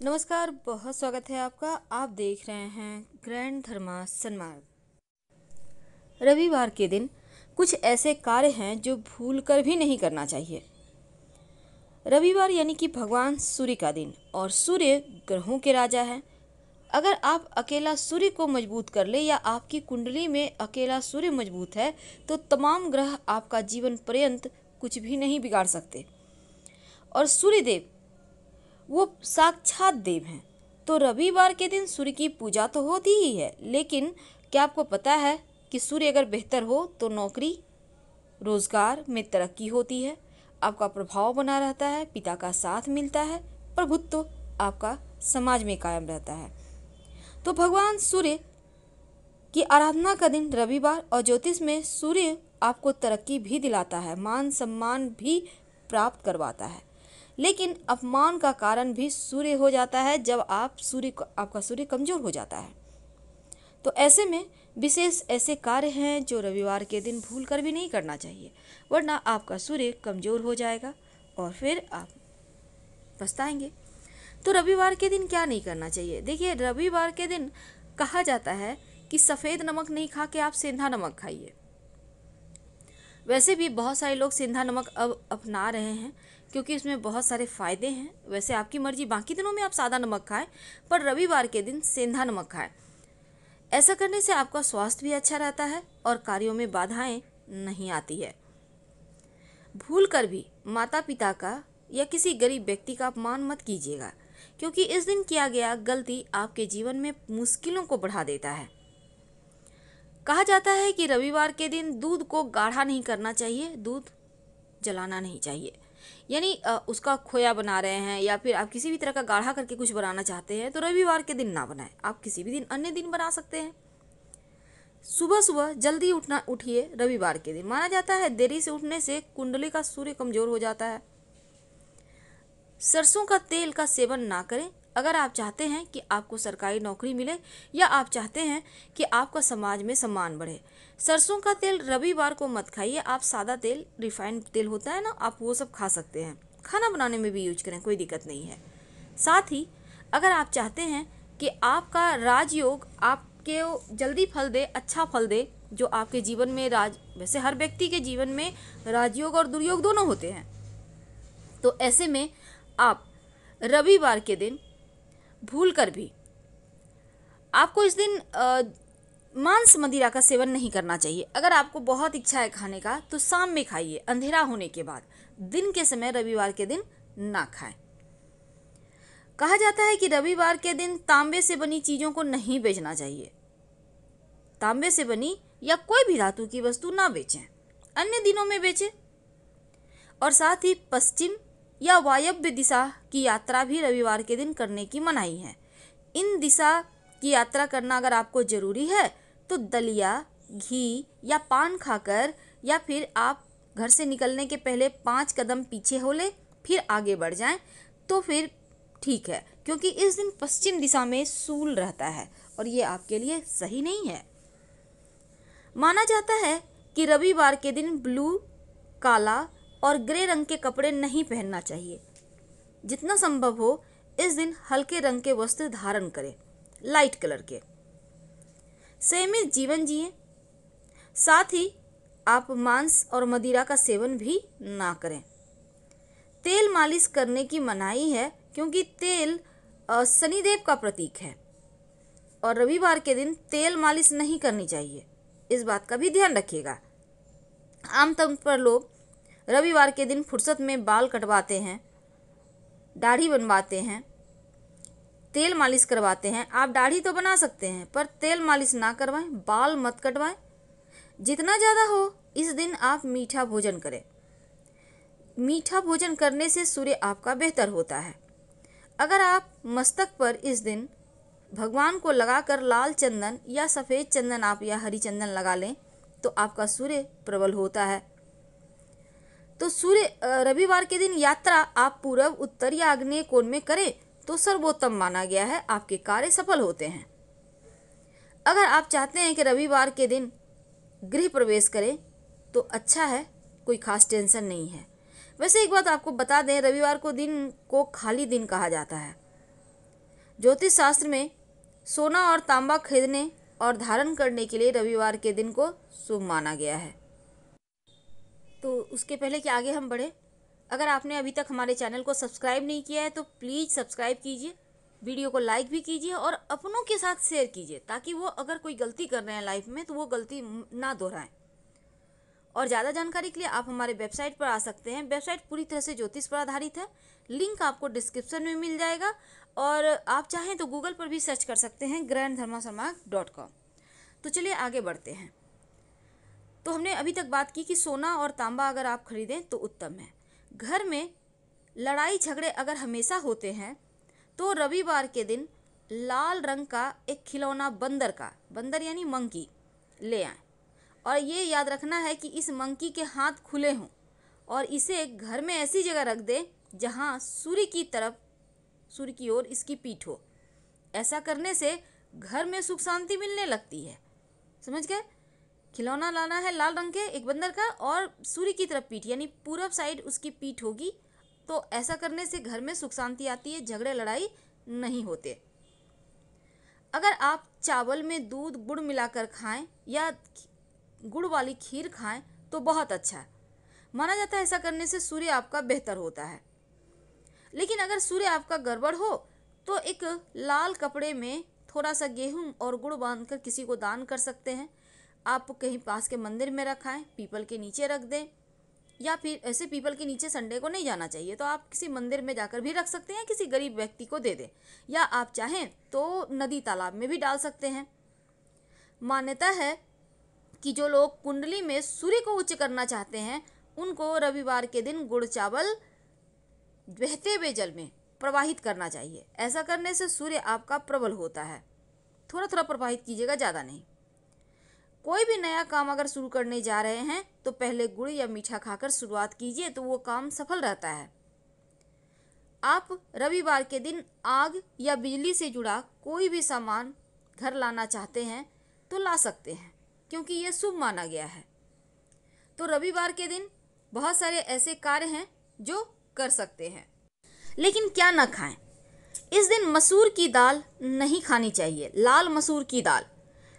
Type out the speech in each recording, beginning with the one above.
नमस्कार, बहुत स्वागत है आपका। आप देख रहे हैं ग्रैंड धर्मा सन्मार्ग। रविवार के दिन कुछ ऐसे कार्य हैं जो भूल कर भी नहीं करना चाहिए। रविवार यानी कि भगवान सूर्य का दिन, और सूर्य ग्रहों के राजा है। अगर आप अकेला सूर्य को मज़बूत कर ले या आपकी कुंडली में अकेला सूर्य मज़बूत है तो तमाम ग्रह आपका जीवन पर्यंत कुछ भी नहीं बिगाड़ सकते। और सूर्य देव वो साक्षात देव हैं। तो रविवार के दिन सूर्य की पूजा तो होती ही है, लेकिन क्या आपको पता है कि सूर्य अगर बेहतर हो तो नौकरी, रोज़गार में तरक्की होती है। आपका प्रभाव बना रहता है, पिता का साथ मिलता है, प्रभुत्व आपका समाज में कायम रहता है। तो भगवान सूर्य की आराधना का दिन रविवार और ज्योतिष में सूर्य आपको तरक्की भी दिलाता है, मान सम्मान भी प्राप्त करवाता है। लेकिन अपमान का कारण भी सूर्य हो जाता है जब आप सूर्य आपका सूर्य कमज़ोर हो जाता है। तो ऐसे में विशेष ऐसे कार्य हैं जो रविवार के दिन भूल कर भी नहीं करना चाहिए, वरना आपका सूर्य कमज़ोर हो जाएगा और फिर आप पछताएँगे। तो रविवार के दिन क्या नहीं करना चाहिए? देखिए, रविवार के दिन कहा जाता है कि सफ़ेद नमक नहीं खा के आप सेंधा नमक खाइए। वैसे भी बहुत सारे लोग सेंधा नमक अब अपना रहे हैं क्योंकि इसमें बहुत सारे फ़ायदे हैं। वैसे आपकी मर्ज़ी, बाकी दिनों में आप सादा नमक खाएँ, पर रविवार के दिन सेंधा नमक खाएँ। ऐसा करने से आपका स्वास्थ्य भी अच्छा रहता है और कार्यों में बाधाएँ नहीं आती है। भूल कर भी माता पिता का या किसी गरीब व्यक्ति का अपमान मत कीजिएगा, क्योंकि इस दिन किया गया गलती आपके जीवन में मुश्किलों को बढ़ा देता है। कहा जाता है कि रविवार के दिन दूध को गाढ़ा नहीं करना चाहिए, दूध जलाना नहीं चाहिए। यानी उसका खोया बना रहे हैं या फिर आप किसी भी तरह का गाढ़ा करके कुछ बनाना चाहते हैं तो रविवार के दिन ना बनाएँ। आप किसी भी दिन, अन्य दिन बना सकते हैं। सुबह सुबह जल्दी उठना, उठिए रविवार के दिन। माना जाता है, देरी से उठने से कुंडली का सूर्य कमज़ोर हो जाता है। सरसों का तेल का सेवन ना करें अगर आप चाहते हैं कि आपको सरकारी नौकरी मिले या आप चाहते हैं कि आपका समाज में सम्मान बढ़े, सरसों का तेल रविवार को मत खाइए। आप सादा तेल, रिफाइंड तेल होता है ना, आप वो सब खा सकते हैं। खाना बनाने में भी यूज़ करें, कोई दिक्कत नहीं है। साथ ही, अगर आप चाहते हैं कि आपका राजयोग आपके जल्दी फल दे अच्छा फल दे, जो आपके जीवन में राज, वैसे हर व्यक्ति के जीवन में राजयोग और दुर्योग दोनों होते हैं तो ऐसे में आप रविवार के दिन भूल कर भी। आपको इस दिन मांस मदिरा का सेवन नहीं करना चाहिए। अगर आपको बहुत इच्छा है खाने का तो शाम में खाइए, अंधेरा होने के बाद। दिन के समय रविवार के दिन ना खाएँ। कहा जाता है कि रविवार के दिन तांबे से बनी चीज़ों को नहीं बेचना चाहिए। तांबे से बनी या कोई भी धातु की वस्तु ना बेचें। अन्य दिनों में बेचें। और साथ ही पश्चिम या वायव्य दिशा की यात्रा भी रविवार के दिन करने की मनाही है। इन दिशा की यात्रा करना अगर आपको ज़रूरी है तो दलिया, घी या पान खाकर या फिर आप घर से निकलने के पहले पाँच कदम पीछे हो ले, फिर आगे बढ़ जाएँ तो फिर ठीक है, क्योंकि इस दिन पश्चिम दिशा में सूल रहता है और ये आपके लिए सही नहीं है। माना जाता है कि रविवार के दिन ब्लू, काला और ग्रे रंग के कपड़े नहीं पहनना चाहिए। जितना संभव हो, इस दिन हल्के रंग के वस्त्र धारण करें, लाइट कलर के। संयमित जीवन जिए। साथ ही आप मांस और मदिरा का सेवन भी ना करें। तेल मालिश करने की मनाही है, क्योंकि तेल शनिदेव का प्रतीक है। और रविवार के दिन तेल मालिश नहीं करनी चाहिए। इस बात का भी ध्यान रखिएगा। आमतौर पर लोग रविवार के दिन फुर्सत में बाल कटवाते हैं, दाढ़ी बनवाते हैं, तेल मालिश करवाते हैं। आप दाढ़ी तो बना सकते हैं, पर तेल मालिश ना करवाएँ, बाल मत कटवाएँ। जितना ज़्यादा हो, इस दिन आप मीठा भोजन करें। मीठा भोजन करने से सूर्य आपका बेहतर होता है। अगर आप मस्तक पर इस दिन भगवान को लगाकर लाल चंदन या सफ़ेद चंदन आप या हरी चंदन लगा लें तो आपका सूर्य प्रबल होता है। तो सूर्य रविवार के दिन यात्रा आप पूर्व उत्तर या आग्नेय कोण में करें तो सर्वोत्तम माना गया है, आपके कार्य सफल होते हैं। अगर आप चाहते हैं कि रविवार के दिन गृह प्रवेश करें तो अच्छा है, कोई खास टेंशन नहीं है। वैसे एक बात आपको बता दें, रविवार को दिन को खाली दिन कहा जाता है। ज्योतिष शास्त्र में सोना और तांबा खरीदने और धारण करने के लिए रविवार के दिन को शुभ माना गया है। तो उसके पहले कि आगे हम बढ़े, अगर आपने अभी तक हमारे चैनल को सब्सक्राइब नहीं किया है तो प्लीज़ सब्सक्राइब कीजिए, वीडियो को लाइक भी कीजिए और अपनों के साथ शेयर कीजिए, ताकि वो अगर कोई गलती कर रहे हैं लाइफ में तो वो गलती ना दोहराएँ। और ज़्यादा जानकारी के लिए आप हमारे वेबसाइट पर आ सकते हैं। वेबसाइट पूरी तरह से ज्योतिष पर आधारित है। लिंक आपको डिस्क्रिप्शन में मिल जाएगा और आप चाहें तो गूगल पर भी सर्च कर सकते हैं ग्रैंड डॉट कॉम। तो चलिए आगे बढ़ते हैं। तो हमने अभी तक बात की कि सोना और तांबा अगर आप खरीदें तो उत्तम है। घर में लड़ाई झगड़े अगर हमेशा होते हैं तो रविवार के दिन लाल रंग का एक खिलौना बंदर का, बंदर यानी मंकी, ले आए। और ये याद रखना है कि इस मंकी के हाथ खुले हों और इसे घर में ऐसी जगह रख दें जहाँ सूर्य की तरफ़, सूर्य की ओर इसकी पीठ हो। ऐसा करने से घर में सुख शांति मिलने लगती है। समझ गए? खिलौना लाना है लाल रंग के एक बंदर का और सूर्य की तरफ़ पीठ, यानी पूरब साइड उसकी पीठ होगी। तो ऐसा करने से घर में सुख शांति आती है, झगड़े, लड़ाई नहीं होते। अगर आप चावल में दूध, गुड़ मिलाकर खाएँ या गुड़ वाली खीर खाएँ तो बहुत अच्छा है। माना जाता है ऐसा करने से सूर्य आपका बेहतर होता है। लेकिन अगर सूर्य आपका गड़बड़ हो तो एक लाल कपड़े में थोड़ा सा गेहूँ और गुड़ बांधकर किसी को दान कर सकते हैं। आप कहीं पास के मंदिर में रखाएँ पीपल के नीचे रख दें, या फिर ऐसे पीपल के नीचे संडे को नहीं जाना चाहिए तो आप किसी मंदिर में जाकर भी रख सकते हैं, किसी गरीब व्यक्ति को दे दें, या आप चाहें तो नदी तालाब में भी डाल सकते हैं। मान्यता है कि जो लोग कुंडली में सूर्य को उच्च करना चाहते हैं, उनको रविवार के दिन गुड़ चावल बहते हुए जल में प्रवाहित करना चाहिए। ऐसा करने से सूर्य आपका प्रबल होता है। थोड़ा थोड़ा प्रवाहित कीजिएगा, ज़्यादा नहीं। कोई भी नया काम अगर शुरू करने जा रहे हैं तो पहले गुड़ या मीठा खाकर शुरुआत कीजिए तो वो काम सफल रहता है। आप रविवार के दिन आग या बिजली से जुड़ा कोई भी सामान घर लाना चाहते हैं तो ला सकते हैं, क्योंकि ये शुभ माना गया है। तो रविवार के दिन बहुत सारे ऐसे कार्य हैं जो कर सकते हैं। लेकिन क्या ना खाएँ। इस दिन मसूर की दाल नहीं खानी चाहिए, लाल मसूर की दाल।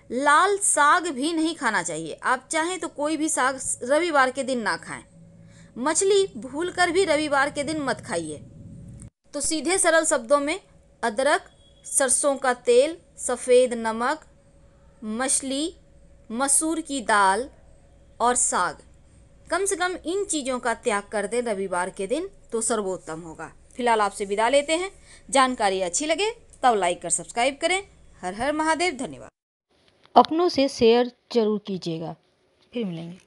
लाल साग भी नहीं खाना चाहिए। आप चाहें तो कोई भी साग रविवार के दिन ना खाएँ। मछली भूल कर भी रविवार के दिन मत खाइए। तो सीधे सरल शब्दों में, अदरक, सरसों का तेल, सफ़ेद नमक, मछली, मसूर की दाल और साग। कम से कम इन चीज़ों का त्याग कर दें रविवार के दिन तो सर्वोत्तम होगा। फ़िलहाल आपसे विदा लेते हैं। जानकारी अच्छी लगे, तब लाइक कर सब्सक्राइब करें। हर हर महादेव, धन्यवाद। अपनों से शेयर ज़रूर कीजिएगा। फिर मिलेंगे।